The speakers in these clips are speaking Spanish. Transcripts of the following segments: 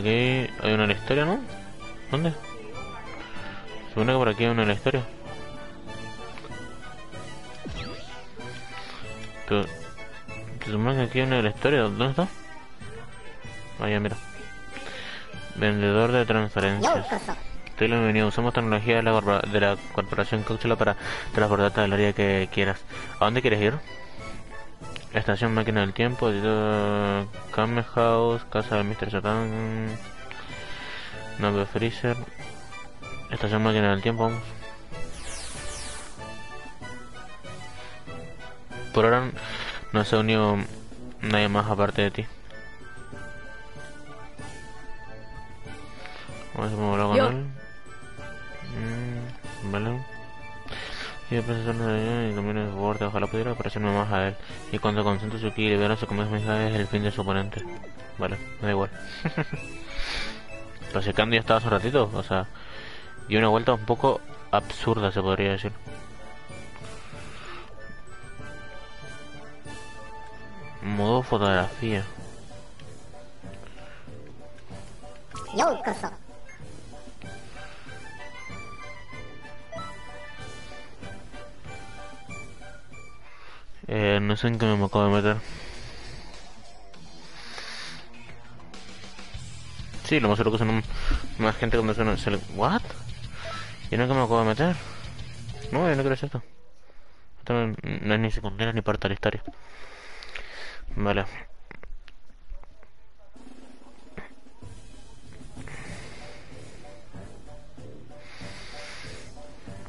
Aquí hay una la historia, ¿no? ¿Dónde? Supone que por aquí hay una en la historia. Pero... Se supone que aquí hay una en la historia. ¿Dónde está? Vaya, mira. Vendedor de transferencias. Estoy bienvenido. Usamos tecnología de la, de la corporación Cápsula para transportarte al área que quieras. ¿A dónde quieres ir? Estación Máquina del Tiempo, Kame House, Casa del Mr. Satan, Nave Freezer, Estación Máquina del Tiempo, vamos. Por ahora no se ha unido nadie más aparte de ti. Vamos a ver si con él. Mm, vale. Y después de y también el borde, ojalá pudiera parecerme más a él. Y cuando concentre su ki y libera su comienzo es el fin de su oponente. Vale, me da igual. Pero si Candy estaba hace un ratito, o sea, y una vuelta un poco absurda se podría decir. Modo fotografía. Yo, Eh, no sé en qué me acabo de meter. Sí, lo más seguro que son más gente cuando suena. Se. ¿What? ¿Y no que me acabo de meter? No, yo no quiero esto. Esto no, no es ni secundaria ni historia. Vale.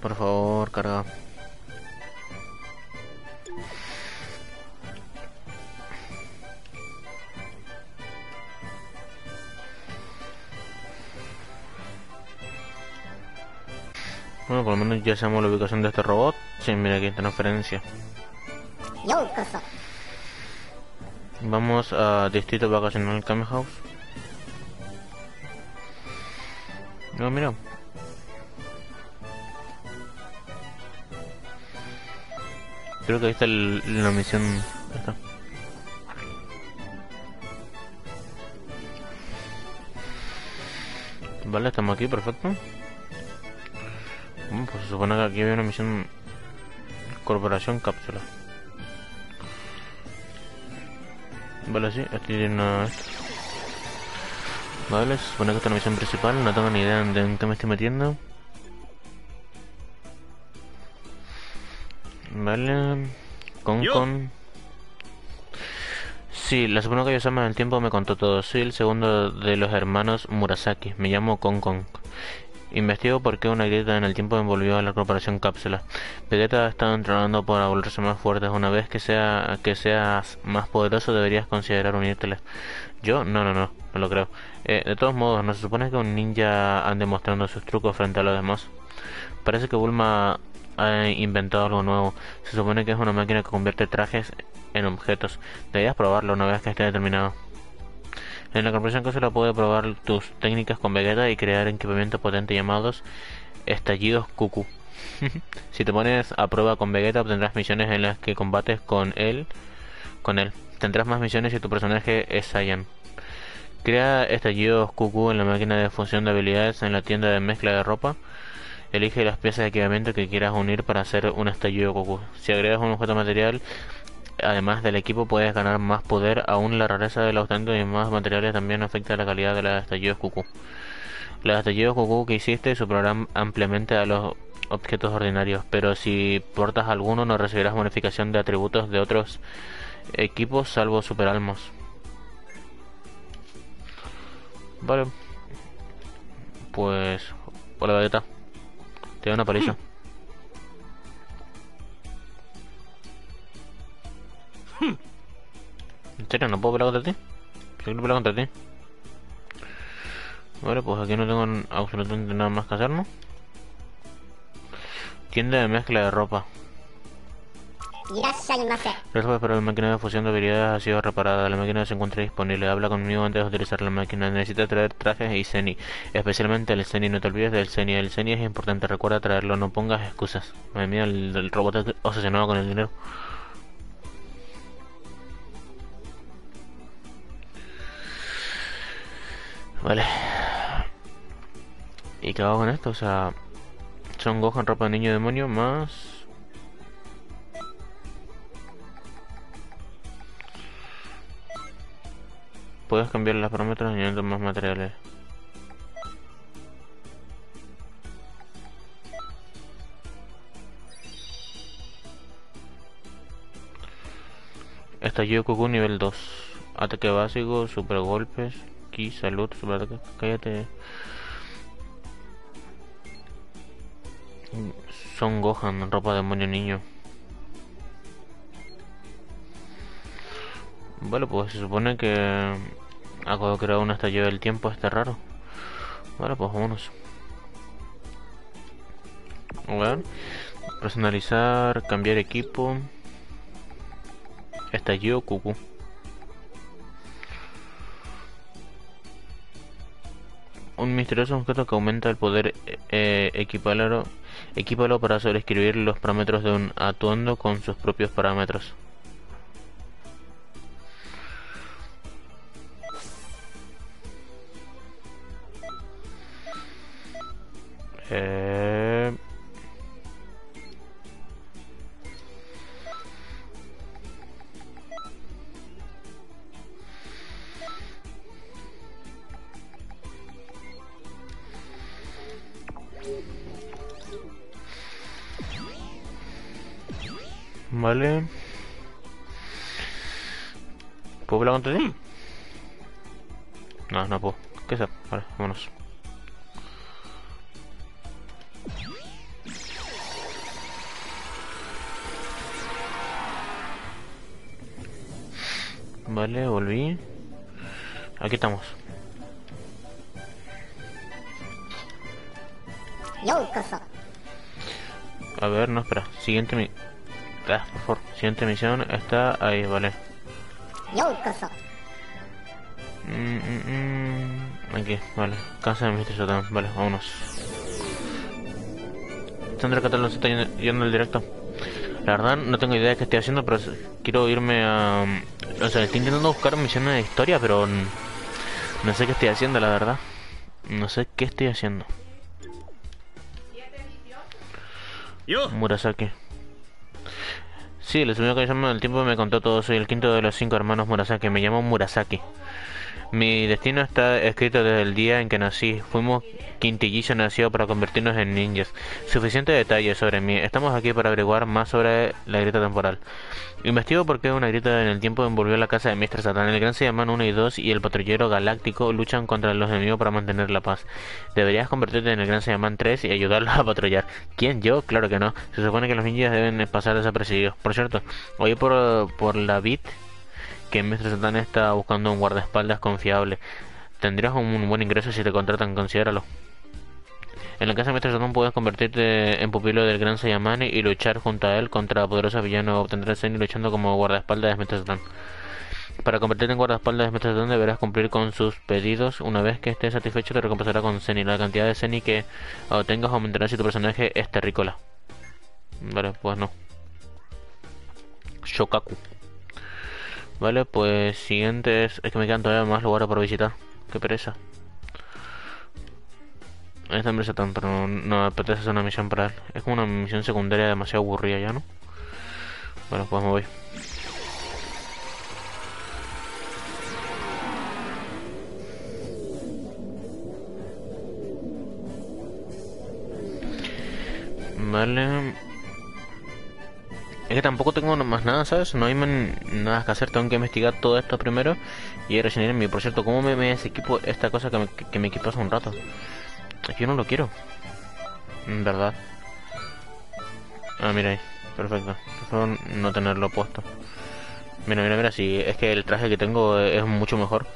Por favor, carga. Bueno, por lo menos ya sabemos la ubicación de este robot. Sí, mira aquí, transferencia. Vamos a Distrito Vacacional Kame House. No, mira. Creo que ahí está la misión. Esta. Vale, estamos aquí, perfecto. Se supone que aquí había una misión Corporación Cápsula. Vale, sí, aquí tiene una... Vale, se supone que esta es la misión principal, no tengo ni idea de en qué me estoy metiendo. Vale... Con con... Sí, la supone que yo en el tiempo me contó todo. Soy el segundo de los hermanos Murasaki. Me llamo Con Con. Investigo por qué una grieta en el tiempo envolvió a la corporación Cápsula. Vegeta ha estado entrenando para volverse más fuerte. Una vez que, sea, que seas más poderoso deberías considerar unírtele. ¿Yo? No, no, no, no lo creo. Eh, de todos modos, ¿no se supone que un ninja ande mostrando sus trucos frente a los demás? Parece que Bulma ha inventado algo nuevo. Se supone que es una máquina que convierte trajes en objetos. Deberías probarlo una vez que esté determinado. En la corporación se la puede probar tus técnicas con Vegeta y crear equipamientos potentes llamados estallidos Cucu. si te pones a prueba con Vegeta obtendrás misiones en las que combates con él. Con él. Tendrás más misiones si tu personaje es Saiyan. Crea estallidos Cucu en la máquina de función de habilidades en la tienda de mezcla de ropa. Elige las piezas de equipamiento que quieras unir para hacer un estallido Cucu. Si agregas un objeto material además del equipo puedes ganar más poder, aún la rareza de los tantos y más materiales también afecta la calidad de los estallidos Cucú. Los estallidos Cucú que hiciste superarán ampliamente a los objetos ordinarios, pero si portas alguno no recibirás modificación de atributos de otros equipos salvo superalmos. Vale. Pues... Hola, Vegeta. Te doy una paliza. ¿En serio? ¿No puedo pelear contra ti? ¿Por qué no peleo contra ti? Vale, pues aquí no tengo absolutamente nada más que hacer, ¿no? Tienda de mezcla de ropa. Gracias pero la máquina de fusión de habilidades ha sido reparada. La máquina se encuentra disponible. Habla conmigo antes de utilizar la máquina. Necesita traer trajes y Zeni. Especialmente el Zeni. No te olvides del Zeni. El Zeni es importante. Recuerda traerlo. No pongas excusas. Madre mía, el, el robot obsesionado con el dinero. Vale. ¿Y qué hago con esto? O sea, son Gohan ropa de niño demonio más... Puedes cambiar los parámetros añadiendo más materiales. Estallido Cucú nivel 2. Ataque básico, super golpes, ki, salud, ataque. Cállate. Son Gohan, ropa de demonio niño. Vale, pues se supone que acabo de crear un estallido del tiempo este raro. Vale, pues vámonos. A. Personalizar, cambiar equipo. Estallido Cucu. Un misterioso objeto que aumenta el poder eh, equipáralo, para sobreescribir los parámetros de un atuendo con sus propios parámetros. Aquí estamos. A ver, no, espera. Siguiente mi... Ah, por favor. Siguiente misión está ahí, vale. Mm, mm, mm. Aquí, vale. Casa de Mr. Satan. Vale, vámonos. Sandra Catalán se está yendo, el directo. La verdad no tengo idea de qué estoy haciendo, pero quiero irme a... O sea, estoy intentando buscar misiones de historia, pero no sé qué estoy haciendo, la verdad. No sé qué estoy haciendo. Murasaki. Sí, el señor que llama el tiempo me contó todo. Soy el quinto de los cinco hermanos Murasaki. Me llamo Murasaki. Mi destino está escrito desde el día en que nací. Fuimos quintillizo nacido para convertirnos en ninjas. Suficiente detalle sobre mí. Estamos aquí para averiguar más sobre la grieta temporal. Investigo por qué una grieta en el tiempo envolvió la casa de Mr. Satan. El Gran Saiyaman 1 y 2 y el patrullero galáctico luchan contra los enemigos para mantener la paz. Deberías convertirte en el Gran Saiyaman 3 y ayudarlos a patrullar. ¿Quién? ¿Yo? Claro que no. Se supone que los ninjas deben pasar desapercibidos. Por cierto, oí por, por la bit que Mr. Satan está buscando un guardaespaldas confiable. Tendrías un buen ingreso si te contratan, considéralo. En la casa de Mr. Satan puedes convertirte en pupilo del gran Saiyaman y luchar junto a él contra poderosos villanos. Obtendrás Zen luchando como guardaespaldas de Mr. Satan. Para convertirte en guardaespaldas de Mr. Satan deberás cumplir con sus pedidos. Una vez que estés satisfecho te recompensará con Zen la cantidad de Zen que obtengas aumentará si tu personaje es terrícola. Vale, pues no. Shokaku. Vale, pues siguiente es... Que me quedan todavía más lugares por visitar. Qué pereza. Esta empresa tan, pero no me apetece hacer una misión para él. Es como una misión secundaria demasiado aburrida ya, ¿no? Bueno, pues me voy. Vale. Es que tampoco tengo más nada, ¿sabes? No hay nada que hacer, tengo que investigar todo esto primero y rellenar mi. Por cierto, ¿cómo me, me equipo esta cosa que me, que me equipó hace un rato? Es que yo no lo quiero. Verdad. Ah, mira ahí. Perfecto. Prefiero no tenerlo puesto. Mira, mira, mira, si es que el traje que tengo es mucho mejor.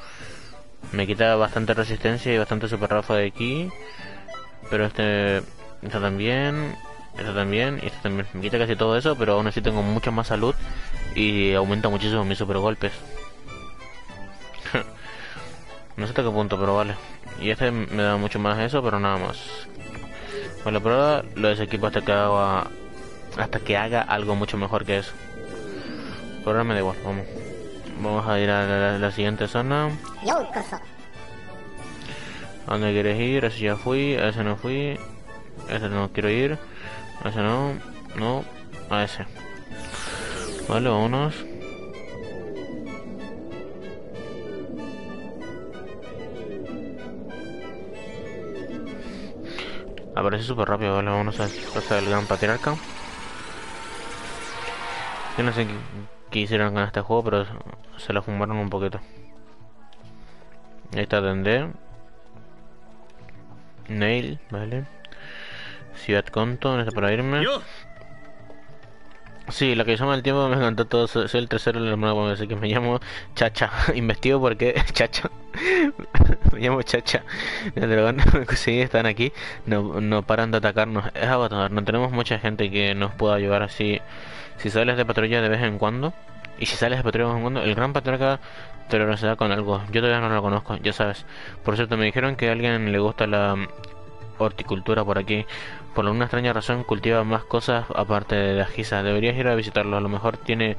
Me quita bastante resistencia y bastante super rafa de aquí. Pero este... Está también esto también, y esto también. Me quita casi todo eso, pero aún así tengo mucha más salud y aumenta muchísimo mis super golpes. no sé hasta qué punto, pero vale. Y este me da mucho más eso, pero nada más. Vale, pero ahora lo desequipo hasta que haga, hasta que haga algo mucho mejor que eso. Por ahora me da igual, vamos. Vamos a ir a la, siguiente zona. ¿A dónde quieres ir? Ese ya fui, a ese no fui. A ese no quiero ir. A ese no. No. A ese. Vale, vámonos. Aparece súper rápido, vale, vamos a pasar el gran patriarca. Yo no sé qué, hicieron con este juego, pero se lo fumaron un poquito. Ahí está Dende. Nail, vale. Ciudad Conto, ¿dónde está para irme? Sí, la que llama el tiempo me encantó todo. Soy el tercero del hermano, así que me llamo Chacha. Investigo porque Chacha. me llamo Chacha. El dragón sí, están aquí. No, no paran de atacarnos. Es agotador. No tenemos mucha gente que nos pueda ayudar así. Si sales de patrulla de vez en cuando. Y si sales de patrulla de vez en cuando, el gran patriarca te lo con algo. Yo todavía no lo conozco, ya sabes. Por cierto, me dijeron que a alguien le gusta la horticultura por aquí. Por alguna extraña razón cultiva más cosas aparte de la giza. Deberías ir a visitarlo, a lo mejor tiene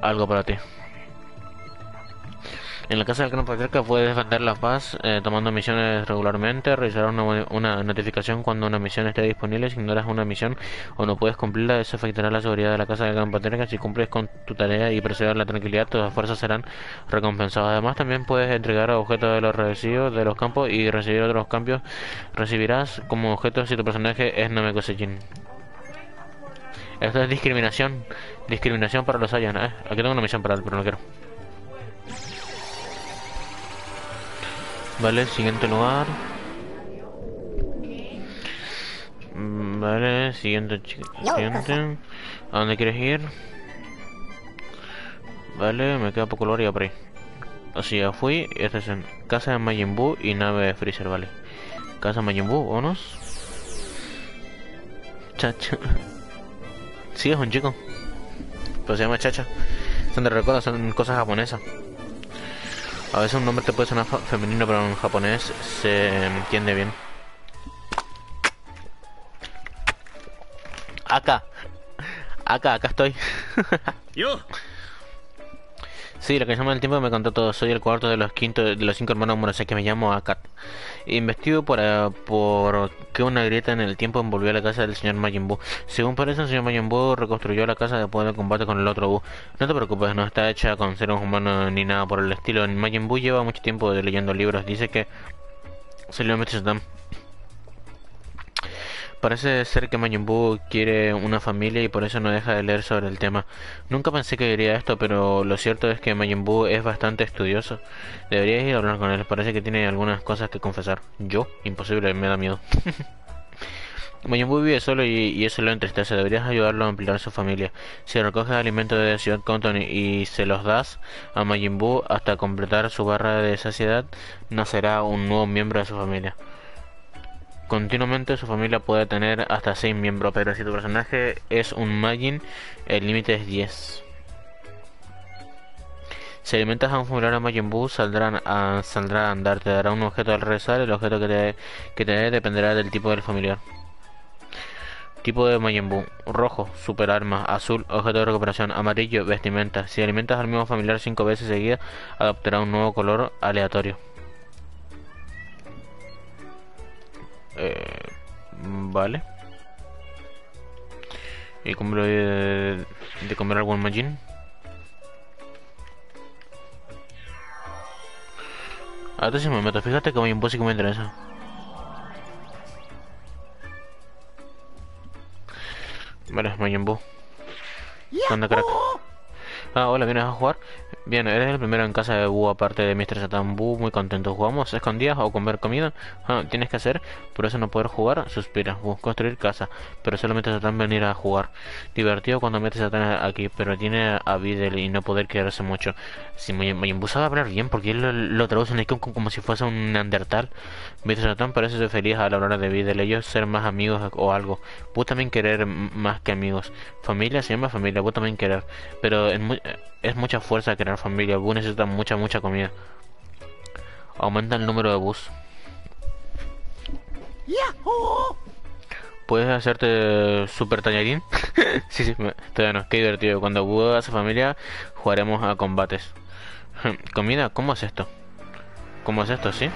algo para ti. En la casa del Gran Patriarca puedes defender la paz eh, tomando misiones regularmente, realizar una, notificación cuando una misión esté disponible, si ignoras una misión o no puedes cumplirla, eso afectará la seguridad de la casa del Gran Patriarca. Si cumples con tu tarea y preservas la tranquilidad, tus esfuerzos serán recompensados. Además también puedes entregar objetos de los recibidos de los campos y recibir otros cambios. Recibirás como objeto si tu personaje es Nameko Sejin. Esto es discriminación. Discriminación para los Saiyan. ¿eh? Aquí tengo una misión para él, pero no quiero. Vale, siguiente lugar. Mm, vale, siguiente, siguiente. ¿A dónde quieres ir? Vale, me queda poco lugar y por ahí. Así ya fui. Este es en casa de Majin Buu y nave de Freezer, vale. Casa de Majin Buu. Chacha. Sí, es un chico. Pero se llama Chacha. Son de recuerdo, son cosas japonesas. A veces un nombre te puede sonar femenino, pero en japonés se entiende bien. Acá. Acá, acá estoy. Yo. Sí, lo que llama el tiempo me contó todo. Soy el cuarto de los quinto de los cinco hermanos Murasaki. Me llamo Akat. Investigo por, uh, por que una grieta en el tiempo envolvió la casa del señor Majin Buu. Según parece, el señor Majin Buu reconstruyó la casa después del combate con el otro Buu. No te preocupes, no está hecha con seres humanos ni nada por el estilo. Majin Buu lleva mucho tiempo leyendo libros. Dice que se le mete Parece ser que Majin quiere una familia y por eso no deja de leer sobre el tema. Nunca pensé que diría esto, pero lo cierto es que Majin es bastante estudioso. Deberías ir a hablar con él, parece que tiene algunas cosas que confesar. Yo, imposible, me da miedo. Majin vive solo y, eso lo entristece. Deberías ayudarlo a ampliar su familia. Si recoges alimentos de Ciudad Compton y se los das a Majin hasta completar su barra de saciedad, nacerá un nuevo miembro de su familia. Continuamente su familia puede tener hasta 6 miembros, pero si tu personaje es un Majin, el límite es 10. Si alimentas a un familiar de Majin Buu, a, saldrá a andar, te dará un objeto al rezar, el objeto que te, que dé dependerá del tipo del familiar. Tipo de Majin Buu, rojo, super arma, azul, objeto de recuperación, amarillo, vestimenta. Si alimentas al mismo familiar 5 veces seguidas, adoptará un nuevo color aleatorio. Eh, vale. ¿Y cómo lo de, de comer algún Majin? Ahora sí me meto, fíjate que hay un boss y que me interesa. Vale, Majin Buu. ¿Dónde crack? Ah, hola, ¿vienes a jugar? Bien, eres el primero en casa de Buu aparte de Mr. Satan Buu, muy contento. ¿Jugamos escondidas o comer comida? Ah, tienes que hacer, por eso no poder jugar, suspira. Buu, construir casa, pero solamente Satan venir a jugar. Divertido cuando metes a Satan aquí, pero tiene a Videl y no poder quedarse mucho. Si me, me sabe hablar bien, porque él lo, traduce en como si fuese un Neandertal. Mr. Satan parece ser feliz a la hora de Videl, ellos ser más amigos o algo. Buu también querer más que amigos. Familia se llama familia, Buu también querer. Pero muy, es mucha fuerza querer familia. Bus necesita mucha, mucha comida. Aumenta el número de bus. ¿Puedes hacerte super tallarín? sí, sí, todavía no, qué divertido. Cuando Buu hace familia, jugaremos a combates. ¿Comida? ¿Cómo es esto? ¿Cómo es esto, sí?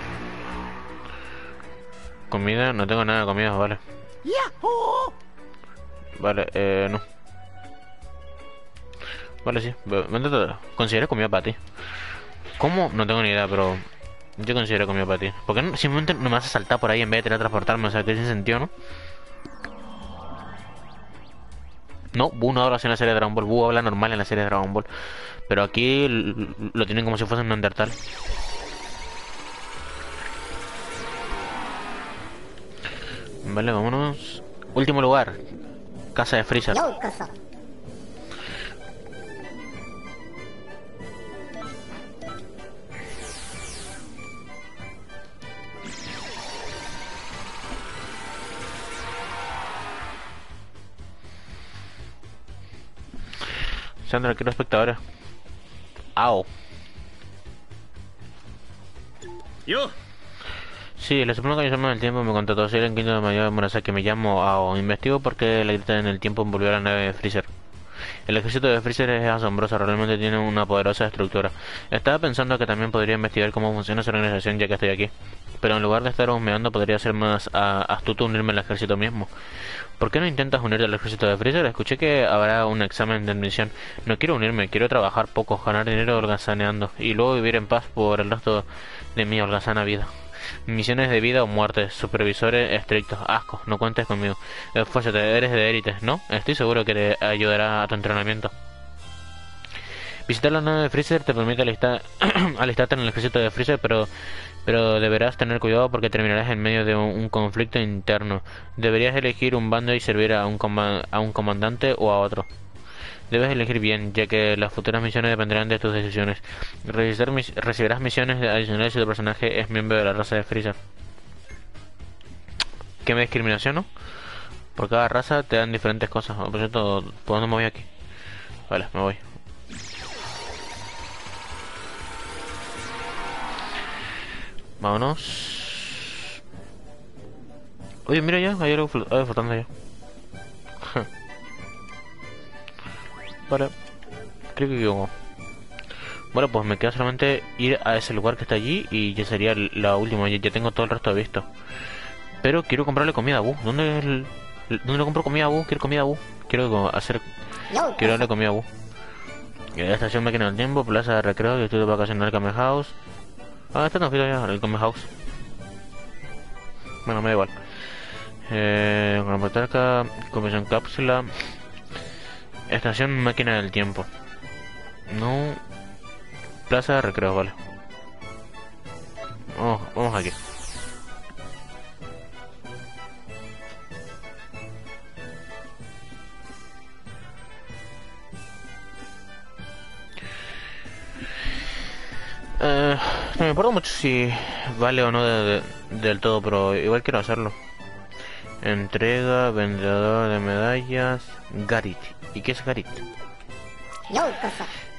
Comida, no tengo nada de comida, vale. Vale, eh, no. Vale, sí. Considera comida para ti. ¿Cómo? No tengo ni idea, pero yo considero comida para ti. ¿Por qué no, simplemente no me vas a saltar por ahí en vez de teletransportarme? O sea, que sin sentido, ¿no? No, Boo no habla así en la serie de Dragon Ball. Boo habla normal en la serie de Dragon Ball. Pero aquí lo tienen como si fuese un Neandertal. Vale, vámonos. Último lugar. Casa de Freezer. Sandra, quiero espectadores. Ao. Yo. Sí, la Suprema Comisión del Tiempo me contrató. Soy el quinto de mayor de Murasaki. Me llamo Ao. Investigo porque la grita en el tiempo envolvió a la nave de Freezer. El ejército de Freezer es asombroso, realmente tiene una poderosa estructura. Estaba pensando que también podría investigar cómo funciona su organización ya que estoy aquí. Pero en lugar de estar husmeando podría ser más astuto unirme al ejército mismo. ¿Por qué no intentas unirte al ejército de Freezer? Escuché que habrá un examen de admisión. No quiero unirme, quiero trabajar poco, ganar dinero holgazaneando y luego vivir en paz por el resto de mi holgazana vida. Misiones de vida o muerte, supervisores estrictos, asco, no cuentes conmigo. Esfuérzate, eres de élite, ¿no? Estoy seguro que te ayudará a tu entrenamiento. Visitar la nave de Freezer te permite alistar, alistarte en el ejército de Freezer, pero, pero deberás tener cuidado porque terminarás en medio de un, conflicto interno. Deberías elegir un bando y servir a un, a un comandante o a otro. Debes elegir bien, ya que las futuras misiones dependerán de tus decisiones. recibirás misiones adicionales si tu personaje es miembro de la raza de Freezer. ¿Qué me discriminación, no? Por cada raza te dan diferentes cosas. Por cierto, ¿por dónde me voy aquí? Vale, me voy. Vámonos. Oye, mira ya, hay algo flotando ya. Vale. Creo que como. Bueno, pues me queda solamente ir a ese lugar que está allí y ya sería la última. Ya, tengo todo el resto visto. Pero quiero comprarle comida a Bu. ¿Dónde, el, ¿Dónde le compro comida a Bu? Quiero comida a. Quiero hacer... Quiero darle comida a Bu. Estación Máquina del Tiempo, Plaza de Recreo, vacaciones en el Kame House. Ah, este no ya, el Kame House. Bueno, me da igual. Eh, con la patarca, comisión cápsula. Estación Máquina del Tiempo. No. Plaza de Recreo, vale. Vamos, vamos aquí. Eh, no me importa mucho si vale o no del todo, pero igual quiero hacerlo. Entrega, vendedor de medallas, Garit. ¿Y qué es Garit?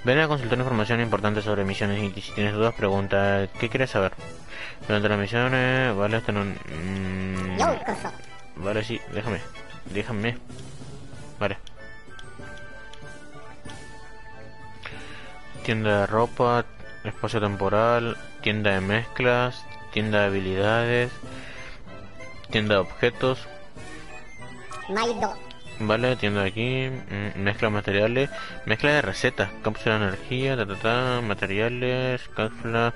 Ven a consultar información importante sobre misiones y si tienes dudas pregunta ¿qué quieres saber? Durante las misiones, vale, este no... Mm, vale, sí, déjame, déjame. Vale. Tienda de ropa, espacio temporal, tienda de mezclas, tienda de habilidades, tienda de objetos. Vale, tienda aquí, mm, mezcla materiales, mezcla de recetas, cápsula de energía, ta, materiales, cápsula,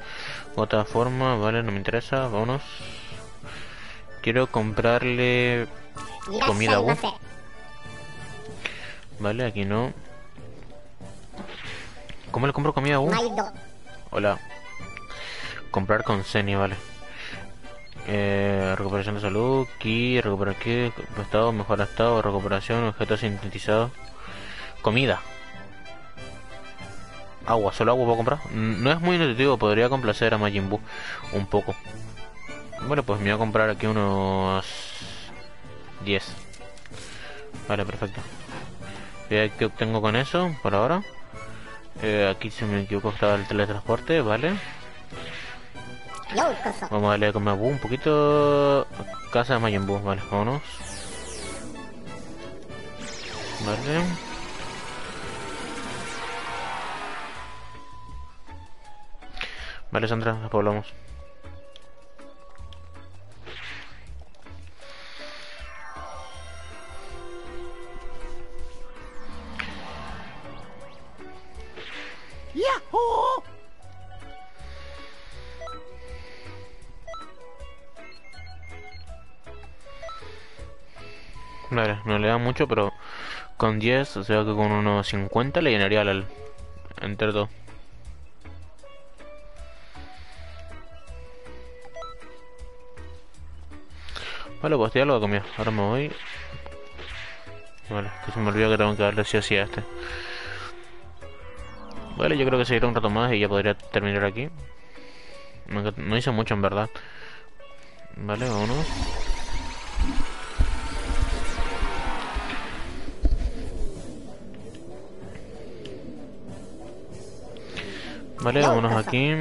otra forma, vale, no me interesa, vámonos. Quiero comprarle comida a Vale, aquí no. ¿Cómo le compro comida a Hola. Comprar con Seni, vale. Eh, recuperación de salud, ki, recuperar ki, estado, mejor estado, recuperación, objeto sintetizado. Comida. Agua, solo agua puedo comprar. No es muy intuitivo, podría complacer a Majin Buu un poco. Bueno, pues me voy a comprar aquí unos 10. Vale, perfecto. ¿Qué obtengo con eso por ahora? Eh, aquí si me equivoco estaba el teletransporte, vale. Vamos a darle como a un poquito. Casa de Majin vale, vámonos. Vale. Vale, Sandra, después hablamos. Mucho, pero con 10, o sea que con unos 50 le llenaría el entero todo. Vale, pues ya lo voy a comer. Ahora me voy. Vale, que se me olvidó que tengo que darle sí así a este. Vale, yo creo que seguirá un rato más y ya podría terminar aquí. No hice mucho en verdad. Vale, vámonos. Vale, vámonos aquí.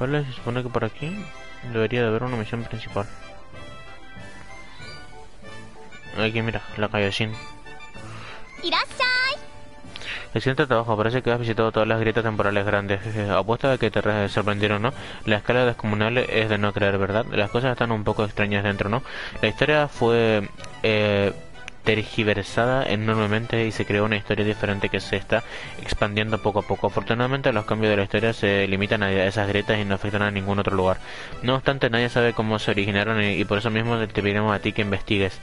Vale, se supone que por aquí debería de haber una misión principal. Aquí mira, la calle Sin. Excelente trabajo, parece que has visitado todas las grietas temporales grandes. Apuesta de que te sorprendieron, ¿no? La escala descomunal es de no creer, ¿verdad? Las cosas están un poco extrañas dentro, ¿no? La historia fue eh, tergiversada enormemente y se creó una historia diferente que se está expandiendo poco a poco. Afortunadamente los cambios de la historia se limitan a esas grietas y no afectan a ningún otro lugar. No obstante, nadie sabe cómo se originaron y, por eso mismo te pedimos a ti que investigues.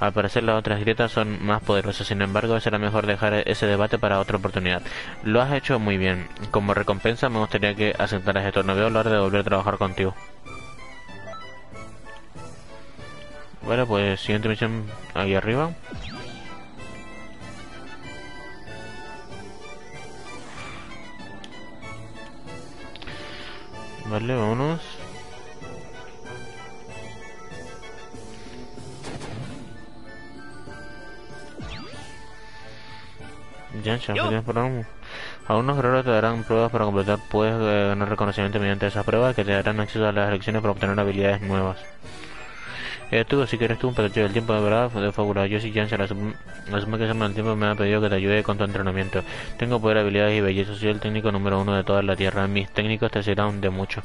Al parecer las otras grietas son más poderosas, sin embargo será mejor dejar ese debate para otra oportunidad. Lo has hecho muy bien. Como recompensa me gustaría que aceptaras esto. No veo la hora de volver a trabajar contigo. Vale, pues siguiente misión ahí arriba. Vale, vámonos. Ya, ya, por Algunos guerreros te darán pruebas para completar. Puedes ganar reconocimiento mediante esas pruebas que te darán acceso a las elecciones para obtener habilidades nuevas. Eh, tú, si quieres tú un patrullero del tiempo de verdad, de fábula. Yo soy Janssen, asumo que se del tiempo me ha pedido que te ayude con tu entrenamiento. Tengo poder, habilidades y belleza. Soy el técnico número uno de toda la Tierra. Mis técnicos te serán de mucho.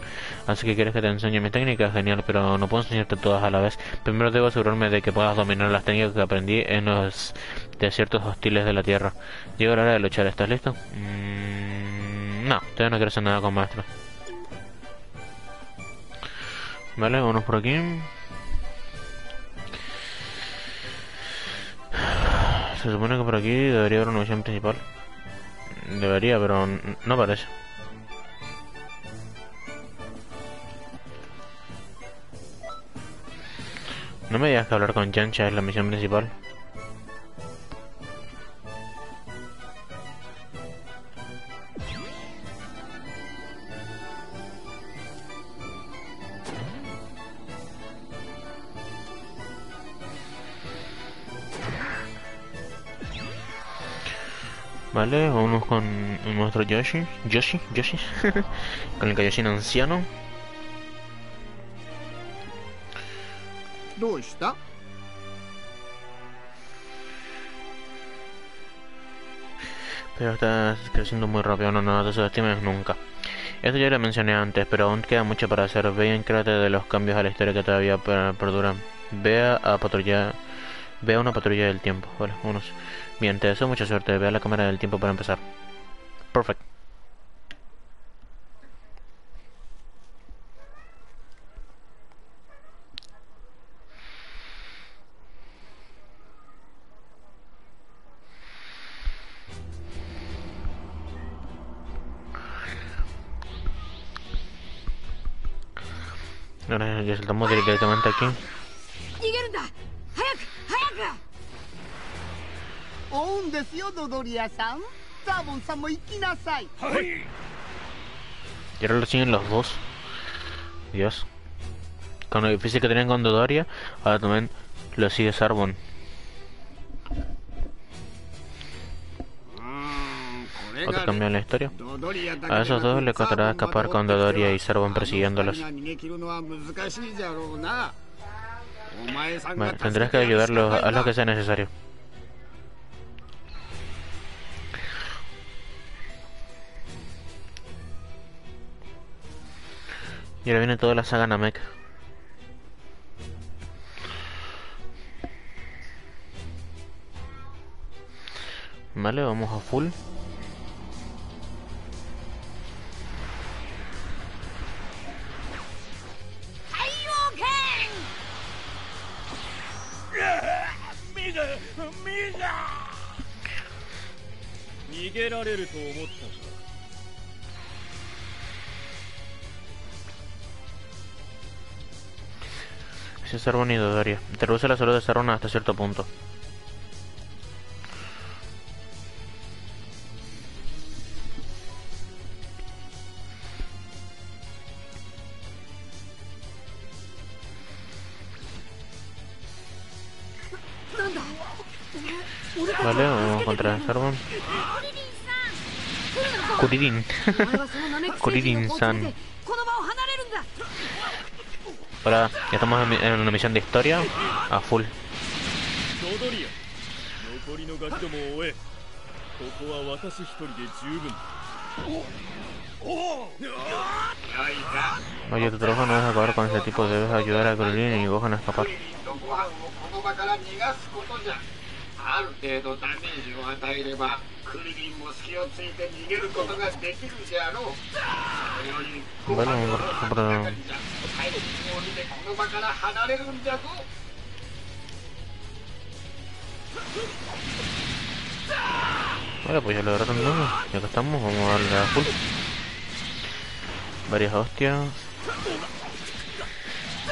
Así que quieres que te enseñe mis técnicas, genial, pero no puedo enseñarte todas a la vez. Primero debo asegurarme de que puedas dominar las técnicas que aprendí en los desiertos hostiles de la Tierra. Llega la hora de luchar, ¿estás listo? Mm, no, todavía no quiero hacer nada con maestro. Vale, vámonos por aquí. Se supone que por aquí debería haber una misión principal. Debería, pero no parece. No me digas que hablar con Yancha es la misión principal. Vale, vamos con nuestro Yoshi. Yoshi, Yoshi. con el Kaioshin anciano. ¿Dónde está? Pero está creciendo muy rápido, no, no te subestimes nunca. Esto ya lo mencioné antes, pero aún queda mucho para hacer. Ve y de los cambios a la historia que todavía perduran. Vea a patrulla Vea una patrulla del tiempo. Vale, unos. Bien, te deseo mucha suerte. Vea la cámara del tiempo para empezar. Perfect. Ahora ya saltamos directamente aquí. Y ahora lo siguen los dos. Dios. Con lo difícil que tenían con Dodoria, ahora también lo sigue Sarbon. Otra cambio en la historia. A esos dos les costará escapar con Dodoria y Sarbon persiguiéndolos. Bueno, tendrás que ayudarlos, a lo que sea necesario. Y ahora viene toda la saga Namek. Vale, vamos a full. ¡Mira! ¡Mira! Es Sarbon y Dodoria. Te reduce la salud de Sarbon hasta cierto punto. Vale, vamos contra Sarbon. Kuririn. Kuririn-san temporada. Ya estamos en una misión de historia a full. Oye, tu trabajo no es acabar con ese tipo, debes ayudar a Grolin y Gohan a escapar. Bueno, pero... Vale, pues ya lo agarraron nuevo. Ya que estamos, vamos a darle a full. Varias hostias.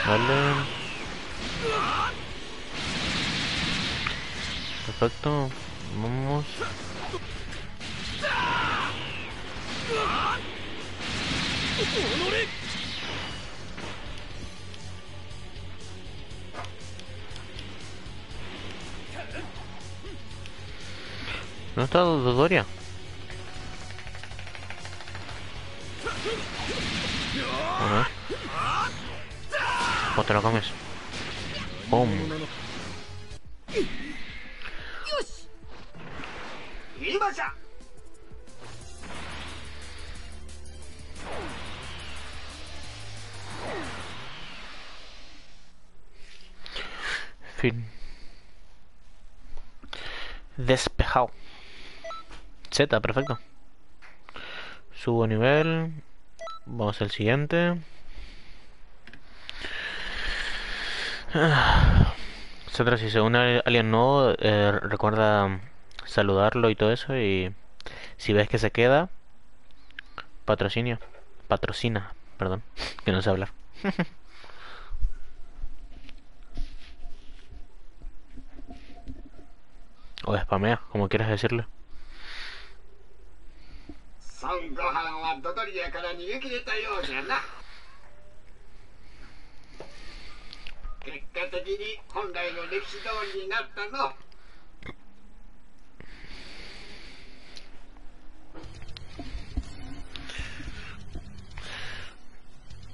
Vale. Perfecto. Vamos. ¿No está Dodoria? O te lo comes. ¡Pum! 今 Despejado. Z, perfecto. Subo nivel. Vamos al siguiente. Etcétera, si se une alguien nuevo, eh, recuerda saludarlo y todo eso. Y si ves que se queda, patrocinio. Patrocina, perdón, que no sé hablar. O spamea, como quieras decirle.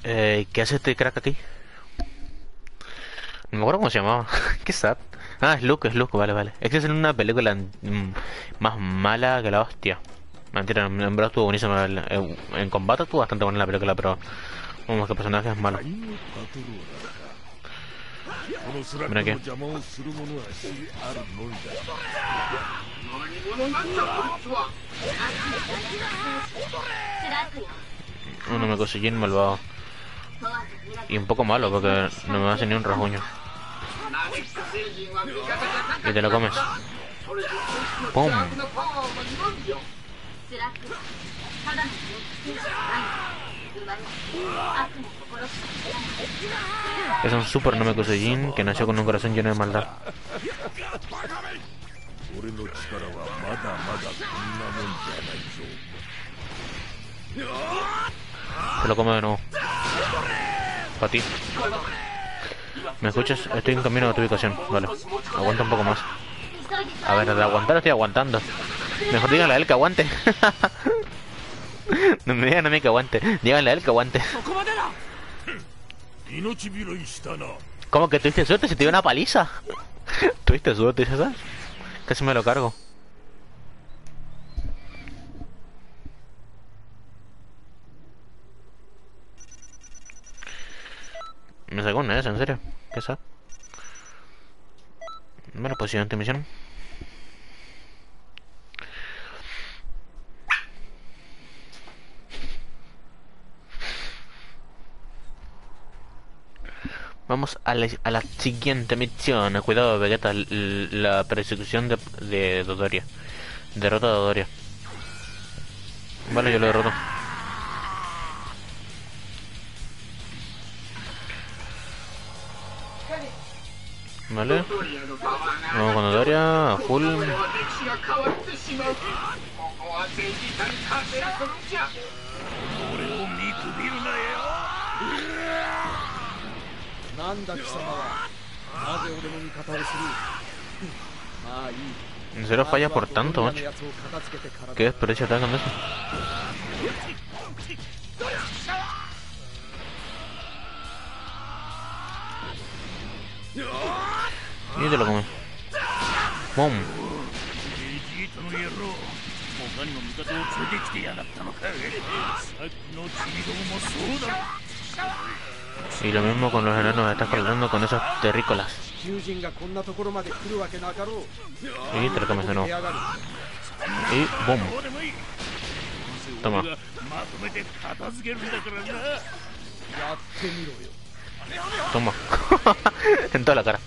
Eh, ¿Qué hace este crack aquí? No me acuerdo cómo se llamaba. Qué sad. Ah, es Luke, es Luke, vale, vale. Es que es en una película mm, más mala que la hostia. Mentira, en verdad estuvo buenísimo. Eh, en combate estuvo bastante buena la película, pero. Vamos, que personaje es malo. Mira aquí. Uno me conseguí malvado. Y un poco malo, porque no me hace ni un rasguño. Y te lo comes. ¡Pum! Es un super Nome Kusujin que nació con un corazón lleno de maldad. Te lo come de nuevo. Para ti. ¿Me escuchas? Estoy en camino a tu ubicación. Vale. Aguanta un poco más. A ver, de aguantar estoy aguantando. Mejor díganle a él que aguante. no me digan a mí que aguante. Díganle a él que aguante. ¿Cómo que tuviste suerte si te dio una paliza? ¿Tuviste suerte, César? Casi me lo cargo. Me sacó una esa, en serio. ¿Qué es? Bueno, pues siguiente misión. Vamos a la, a la siguiente misión. Cuidado, Vegeta. La persecución de, de Dodoria. Derrota a Dodoria. Vale, yo lo derroto. ¿Vale? Vamos con Doria, a full. En serio falla por tanto, macho. Qué desperdicio eso. No! Y te lo comes. ¡Bum! Y lo mismo con los enanos, estás colgando con esos terrícolas. Y te lo comes de nuevo. Y ¡bum! Toma. Toma. en toda la cara.